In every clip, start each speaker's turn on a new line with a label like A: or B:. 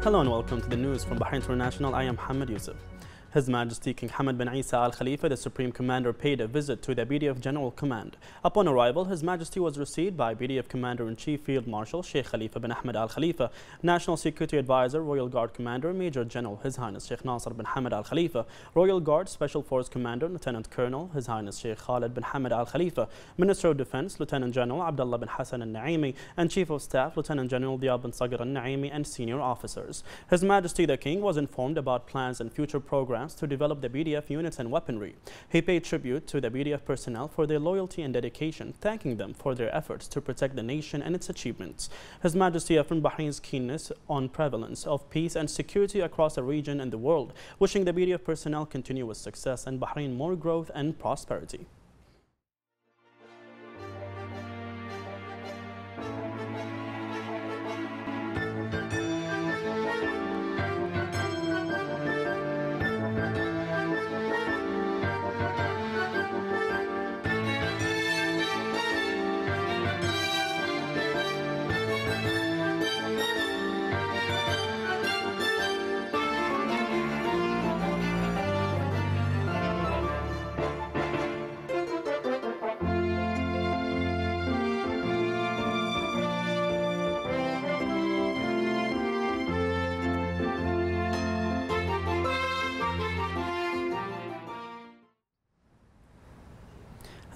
A: Hello and welcome to the news from Bahrain International. I am Muhammad Yusuf. His Majesty King Hamad bin Isa Al Khalifa, the Supreme Commander, paid a visit to the BDF General Command. Upon arrival, His Majesty was received by BDF Commander-in-Chief Field Marshal Sheikh Khalifa bin Ahmed Al Khalifa, National Security Advisor, Royal Guard Commander, Major General His Highness Sheikh Nasser bin Hamad Al Khalifa, Royal Guard Special Force Commander, Lieutenant Colonel His Highness Sheikh Khalid bin Hamad Al Khalifa, Minister of Defense, Lieutenant General Abdullah bin Hassan Al Naimi, and Chief of Staff, Lieutenant General Diab bin Sagir Al Naimi, and senior officers. His Majesty the King was informed about plans and future programs to develop the BDF units and weaponry. He paid tribute to the BDF personnel for their loyalty and dedication, thanking them for their efforts to protect the nation and its achievements. His Majesty affirmed Bahrain's keenness on prevalence of peace and security across the region and the world, wishing the BDF personnel continuous success and Bahrain more growth and prosperity.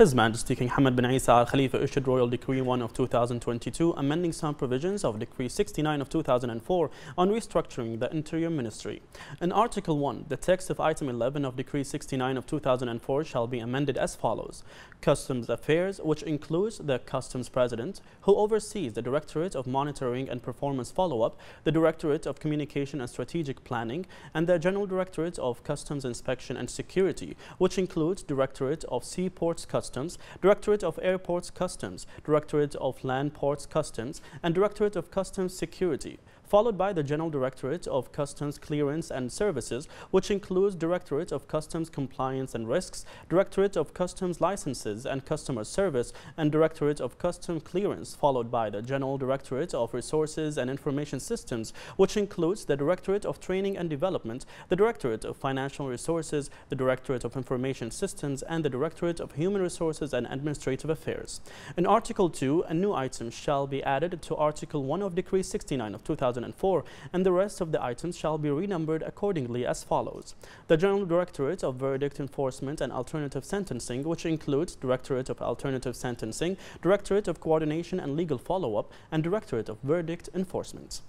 A: His Majesty King Hamad bin Isa Al Khalifa issued Royal Decree 1 of 2022 amending some provisions of Decree 69 of 2004 on restructuring the Interior Ministry. In Article 1, the text of Item 11 of Decree 69 of 2004 shall be amended as follows. Customs Affairs, which includes the Customs President, who oversees the Directorate of Monitoring and Performance Follow-up, the Directorate of Communication and Strategic Planning, and the General Directorate of Customs Inspection and Security, which includes Directorate of Seaports Customs Customs, Directorate of Airports Customs, Directorate of Land Ports Customs, and Directorate of Customs Security followed by the General Directorate of Customs Clearance and Services, which includes Directorate of Customs Compliance and Risks, Directorate of Customs Licenses and Customer Service, and Directorate of Customs Clearance, followed by the General Directorate of Resources and Information Systems, which includes the Directorate of Training and Development, the Directorate of Financial Resources, the Directorate of Information Systems, and the Directorate of Human Resources and Administrative Affairs. In Article 2, a new item shall be added to Article 1 of Decree 69 of 2000 2004 and the rest of the items shall be renumbered accordingly as follows. The General Directorate of Verdict Enforcement and Alternative Sentencing, which includes Directorate of Alternative Sentencing, Directorate of Coordination and Legal Follow-up, and Directorate of Verdict Enforcement.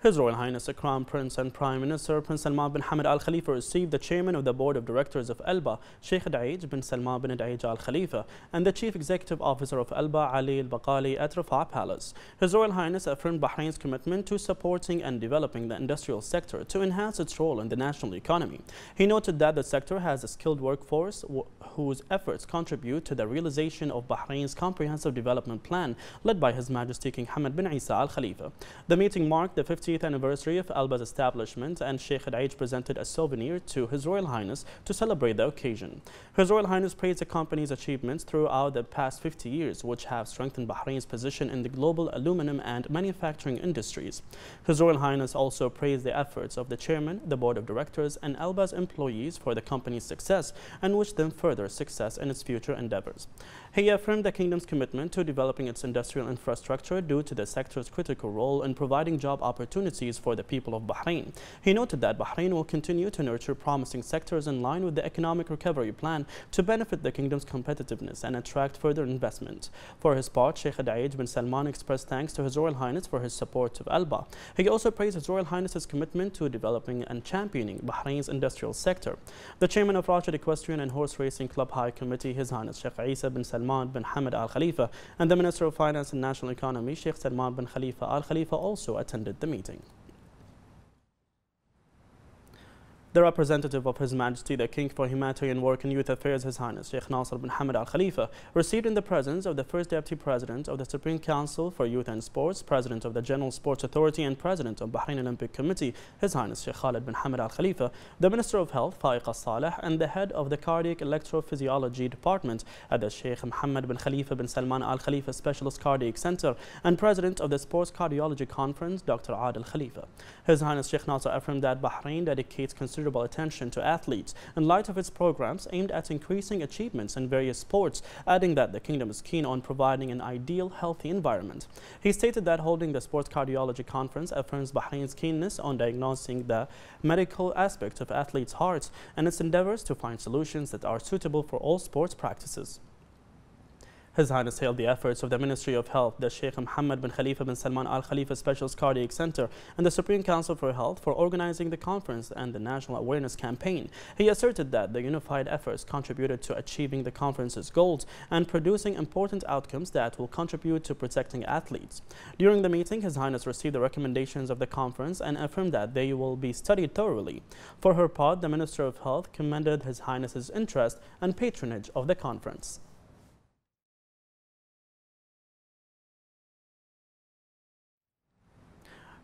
A: His Royal Highness the Crown Prince and Prime Minister Prince Salman bin Hamad Al Khalifa received the Chairman of the Board of Directors of Alba, Sheikh Daij bin Salman bin Daij Al Khalifa, and the Chief Executive Officer of Alba, Ali Al Baqali, at Riffa Palace. His Royal Highness affirmed Bahrain's commitment to supporting and developing the industrial sector to enhance its role in the national economy. He noted that the sector has a skilled workforce whose efforts contribute to the realization of Bahrain's comprehensive development plan led by His Majesty King Hamad bin Isa Al Khalifa. The meeting marked the 50th 50th anniversary of Alba's establishment and Sheikh Daij presented a souvenir to His Royal Highness to celebrate the occasion. His Royal Highness praised the company's achievements throughout the past 50 years, which have strengthened Bahrain's position in the global aluminum and manufacturing industries. His Royal Highness also praised the efforts of the chairman, the board of directors, and Alba's employees for the company's success and wished them further success in its future endeavors. He affirmed the kingdom's commitment to developing its industrial infrastructure due to the sector's critical role in providing job opportunities for the people of Bahrain. He noted that Bahrain will continue to nurture promising sectors in line with the economic recovery plan to benefit the kingdom's competitiveness and attract further investment. For his part, Sheikh Daij bin Salman expressed thanks to His Royal Highness for his support of Alba. He also praised His Royal Highness's commitment to developing and championing Bahrain's industrial sector. The chairman of Rashid Equestrian and Horse Racing Club High Committee, His Highness Sheikh Isa bin Salman Salman bin Hamad Al Khalifa and the Minister of Finance and National Economy, Sheikh Salman bin Khalifa Al Khalifa, also attended the meeting thing. The representative of His Majesty the King for Humanitarian Work and Youth Affairs, His Highness Sheikh Nasser bin Hamad Al Khalifa, received in the presence of the First Deputy President of the Supreme Council for Youth and Sports, President of the General Sports Authority and President of Bahrain Olympic Committee, His Highness Sheikh Khalid bin Hamad Al Khalifa, the Minister of Health, Faeqa Al Saleh, and the head of the Cardiac Electrophysiology Department at the Sheikh Mohammed bin Khalifa bin Salman Al Khalifa Specialist Cardiac Center and President of the Sports Cardiology Conference, Dr. Adil Khalifa. His Highness Sheikh Nasser affirmed that Bahrain dedicates considerable attention to athletes in light of its programs aimed at increasing achievements in various sports, adding that the kingdom is keen on providing an ideal, healthy environment. He stated that holding the Sports Cardiology Conference affirms Bahrain's keenness on diagnosing the medical aspect of athletes' hearts and its endeavors to find solutions that are suitable for all sports practices. His Highness hailed the efforts of the Ministry of Health, the Sheikh Mohammed bin Khalifa bin Salman Al Khalifa Specialist Cardiac Center, and the Supreme Council for Health for organizing the conference and the National Awareness Campaign. He asserted that the unified efforts contributed to achieving the conference's goals and producing important outcomes that will contribute to protecting athletes. During the meeting, His Highness received the recommendations of the conference and affirmed that they will be studied thoroughly. For her part, the Minister of Health commended His Highness's interest and patronage of the conference.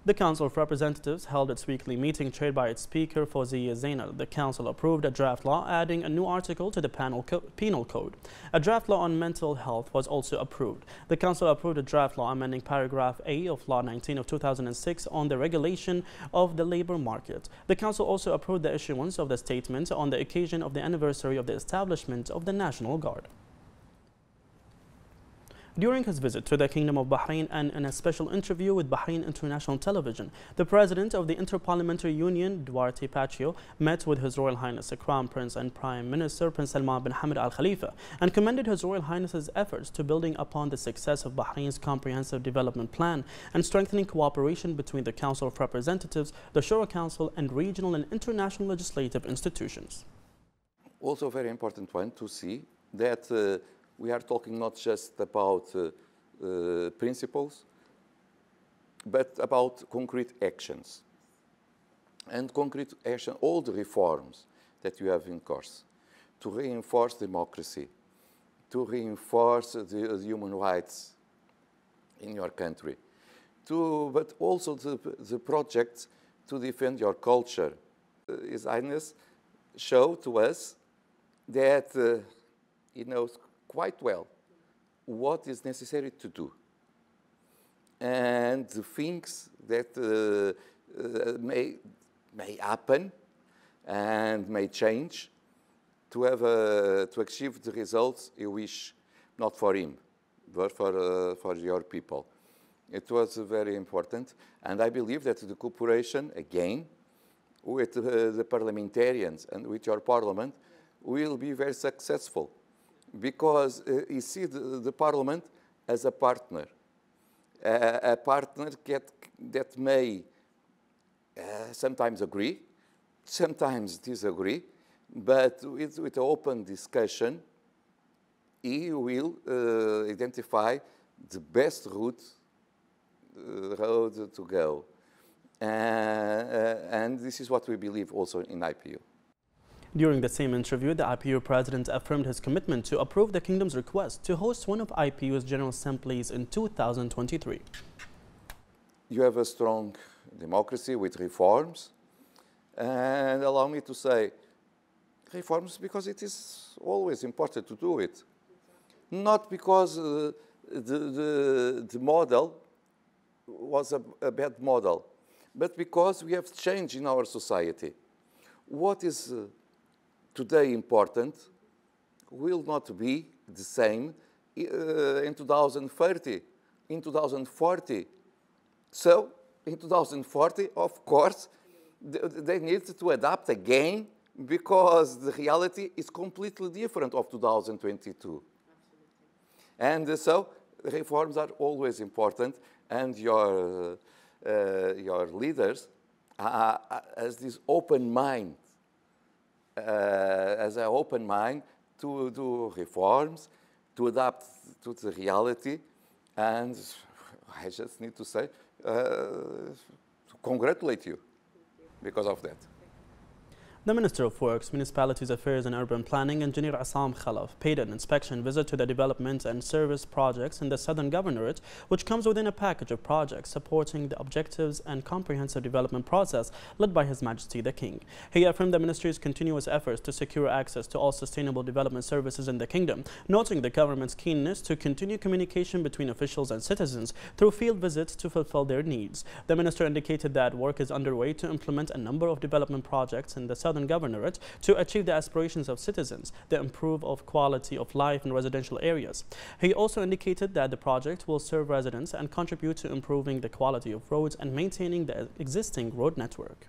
A: The Council of Representatives held its weekly meeting chaired by its Speaker Fawzia Zainal. The Council approved a draft law adding a new article to the co Penal Code. A draft law on mental health was also approved. The Council approved a draft law amending paragraph A of Law 19 of 2006 on the regulation of the labor market. The Council also approved the issuance of the statement on the occasion of the anniversary of the establishment of the National Guard. During his visit to the Kingdom of Bahrain and in a special interview with Bahrain International Television, the President of the Interparliamentary Union, Duarte Pacheco, met with His Royal Highness the Crown Prince and Prime Minister Prince Salman bin Hamad Al Khalifa and commended His Royal Highness's efforts to building upon the success of Bahrain's comprehensive development plan and strengthening cooperation between the Council of Representatives, the Shura Council, and regional and international legislative institutions.
B: Also, a very important one to see that uh, we are talking not just about uh, uh, principles, but about concrete actions. And concrete action, all the reforms that you have in course to reinforce democracy, to reinforce the, the human rights in your country, to, but also the, the projects to defend your culture. Uh, His Highness showed to us that, uh, you know, quite well what is necessary to do. And the things that uh, uh, may, may happen and may change to, have a, to achieve the results you wish, not for him, but for, uh, for your people. It was very important, and I believe that the cooperation, again, with uh, the parliamentarians and with your parliament will be very successful because uh, you see the, the, parliament as a partner, a partner that, that may uh, sometimes agree, sometimes disagree, but with, with open discussion, he will uh, identify the best route, uh, road to go. Uh, and this is what we believe also in IPU.
A: During the same interview, the IPU president affirmed his commitment to approve the kingdom's request to host one of IPU's General Assemblies in 2023.
B: You have a strong democracy with reforms. And allow me to say, reforms because it is always important to do it. Not because uh, the, the, the, model was a, a bad model, but because we have changed in our society. What is uh, today important will not be the same uh, in 2030, in 2040. So in 2040, of course, they need to adapt again because the reality is completely different of 2022. And so reforms are always important and your, uh, your leaders uh, has this open mind uh, as an open mind to do reforms, to adapt to the reality, and I just need to say, uh, to congratulate you because of that.
A: The Minister of Works, Municipalities Affairs and Urban Planning, Engineer Essam Khalaf, paid an inspection visit to the development and service projects in the Southern Governorate, which comes within a package of projects supporting the objectives and comprehensive development process led by His Majesty the King. He affirmed the Ministry's continuous efforts to secure access to all sustainable development services in the kingdom, noting the government's keenness to continue communication between officials and citizens through field visits to fulfill their needs. The Minister indicated that work is underway to implement a number of development projects in the Southern Southern Governorate to achieve the aspirations of citizens, the improve of quality of life in residential areas. He also indicated that the project will serve residents and contribute to improving the quality of roads and maintaining the existing road network.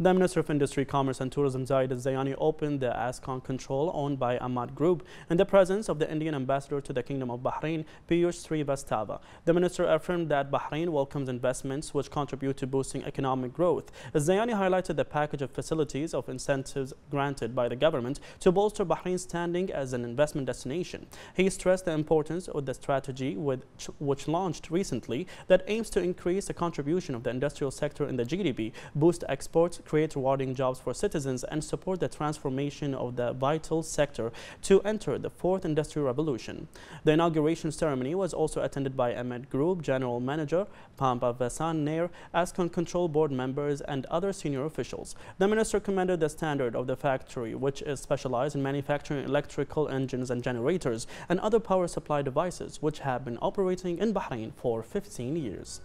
A: The Minister of Industry, Commerce and Tourism Zayed Zayani opened the Ascon Control owned by Ahmad Group in the presence of the Indian Ambassador to the Kingdom of Bahrain, Piyush Srivastava. The Minister affirmed that Bahrain welcomes investments which contribute to boosting economic growth. Zayani highlighted the package of facilities of incentives granted by the government to bolster Bahrain's standing as an investment destination. He stressed the importance of the strategy which launched recently that aims to increase the contribution of the industrial sector in the GDP, boost exports, create rewarding jobs for citizens and support the transformation of the vital sector to enter the fourth industrial revolution. The inauguration ceremony was also attended by Ahmed Group General Manager Pampa Vasan Nair, Ascon Control Board members and other senior officials. The minister commended the standard of the factory, which is specialized in manufacturing electrical engines and generators and other power supply devices, which have been operating in Bahrain for 15 years.